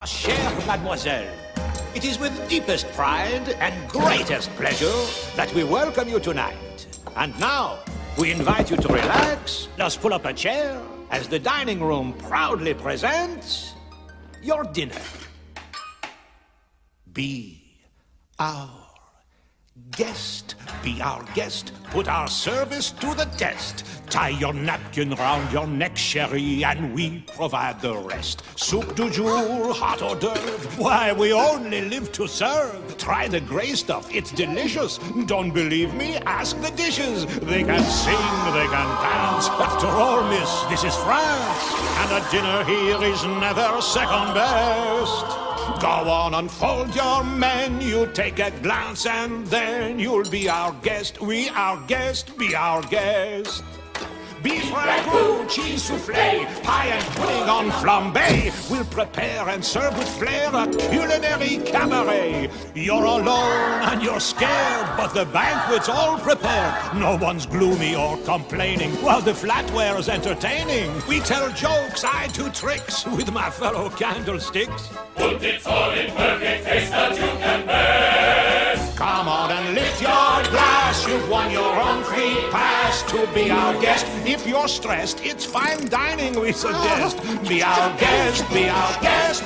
Ah, chère mademoiselle, it is with deepest pride and greatest pleasure that we welcome you tonight. And now, we invite you to relax, just pull up a chair, as the dining room proudly presents your dinner. Be our guest. Be our guest. Put our service to the test. Tie your napkin round your neck, cherie, and we provide the rest. Soup du jour, hot hors d'oeuvre. Why, we only live to serve. Try the gray stuff. It's delicious. Don't believe me? Ask the dishes. They can sing, they can dance. After all, miss, this is France. And a dinner here is never second best. Go on, unfold your menu, take a glance, and then you'll be our guest. We our guest, be our guest. Beef ragout, cheese soufflé, pie and pudding on flambe. We'll prepare and serve with flair a culinary cabaret. You're alone and you're scared, but the banquet's all prepared. No one's gloomy or complaining, while the flatware's entertaining. We tell jokes, I do tricks with my fellow candlesticks. Put it all in perfect taste that you can bear. Come on and lift your glass. You've won your own free to be our guest. If you're stressed, it's fine dining we suggest. Be our guest, be our guest.